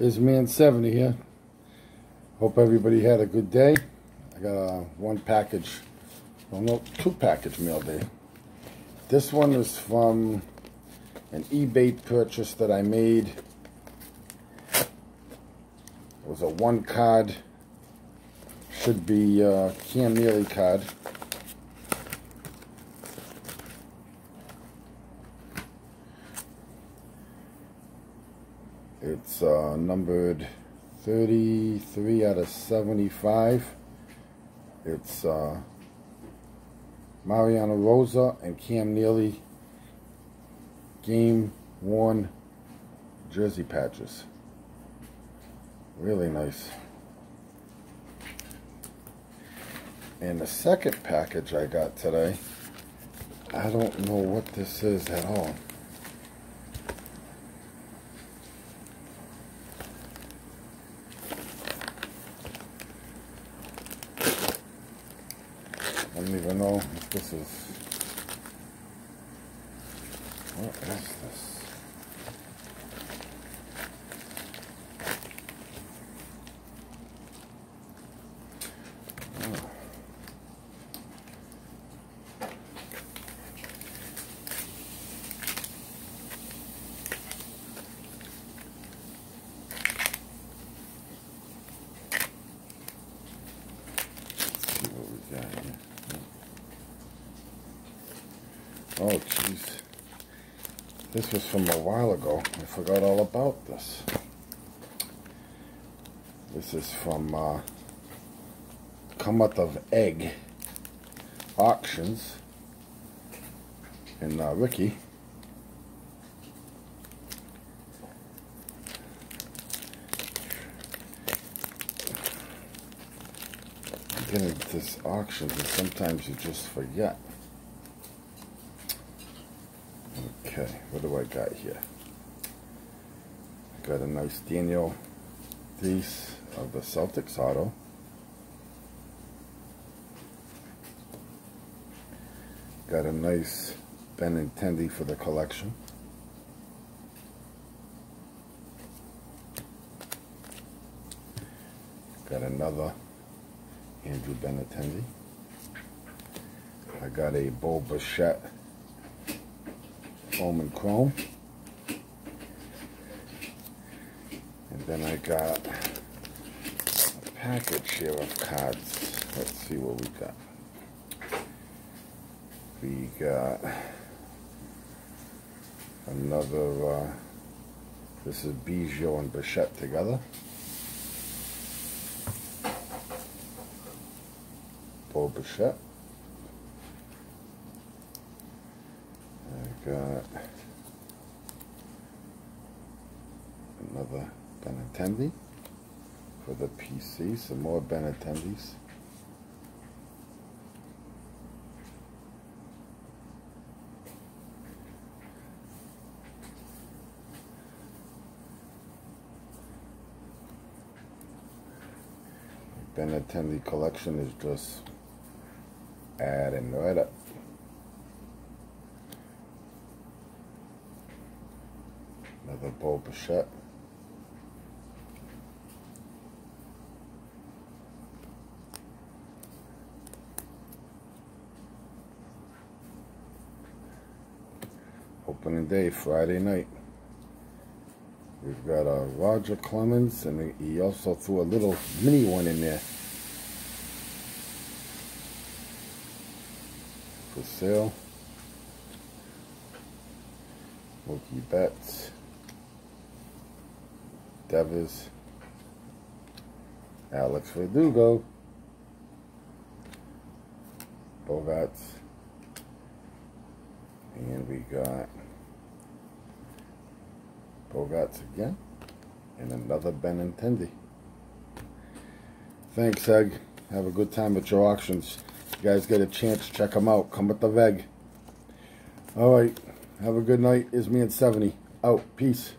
izzman 70 here. Hope everybody had a good day. I got a one package, well no, two package mail day. This one is from an eBay purchase that I made. It was a one card, should be a Cam Neely card. It's uh, numbered 33 out of 75. It's uh, Mariano Rosa and Cam Neely game worn jersey patches. Really nice. And the second package I got today, I don't know what this is at all. I don't even know if this is. What is this? Oh. Let's see what we got here. Oh, jeez. This was from a while ago. I forgot all about this. This is from uh, Cometh of Egg Auctions in uh, Ricky. Getting this auctions and sometimes you just forget. Okay, what do I got here? I got a nice Daniel Theis of the Celtics auto. Got a nice Benintendi for the collection. Got another Andrew Benintendi. I got a Bo Bichette and chrome. And then I got a package here of cards. Let's see what we got. We got another, uh, this is Biggio and Bichette together. Bo Bichette. Got another Benintendi for the PC, some more Benintendis. Benintendi collection is just adding right up. Another Bo Bichette. Opening day, Friday night. We've got a uh, Roger Clemens, and he also threw a little mini one in there. For sale. Mookie Betts. Devers, Alex Verdugo, Bogaerts, and we got Bogaerts again, and another Benintendi. Thanks, Egg. Have a good time at your auctions. You guys get a chance, check them out. Come with the VEG. All right. Have a good night. Is me at 70. Out. Peace.